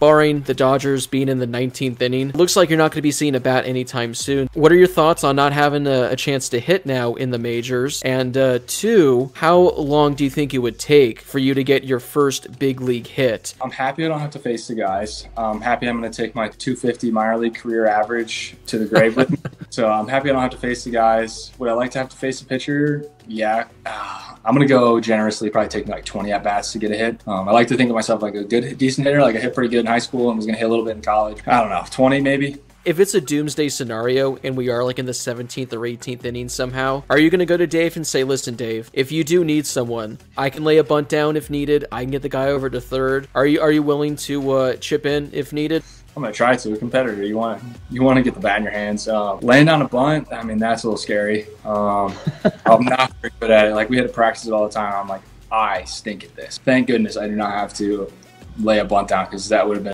barring the Dodgers being in the 19th inning. Looks like you're not going to be seeing a bat anytime soon. What are your thoughts on not having a, a chance to hit now in the majors? And uh, two, how long do you think it would take for you to get your first big league hit? I'm happy I don't have to face the guys. I'm happy I'm going to take my 250 minor league career average to the grave with me. So I'm happy I don't have to face the guys. Would I like to have to face a pitcher? Yeah. Uh, I'm gonna go generously, probably take like 20 at bats to get a hit. Um, I like to think of myself like a good, decent hitter. Like I hit pretty good in high school and was gonna hit a little bit in college. I don't know, 20 maybe. If it's a doomsday scenario and we are like in the 17th or 18th inning somehow, are you going to go to Dave and say, listen, Dave, if you do need someone, I can lay a bunt down if needed. I can get the guy over to third. Are you are you willing to uh, chip in if needed? I'm gonna try to. A competitor, you want you want to get the bat in your hands. Uh, laying down a bunt, I mean that's a little scary. Um, I'm not very good at it. Like we had to practice it all the time. I'm like, I stink at this. Thank goodness I do not have to lay a bunt down because that would have been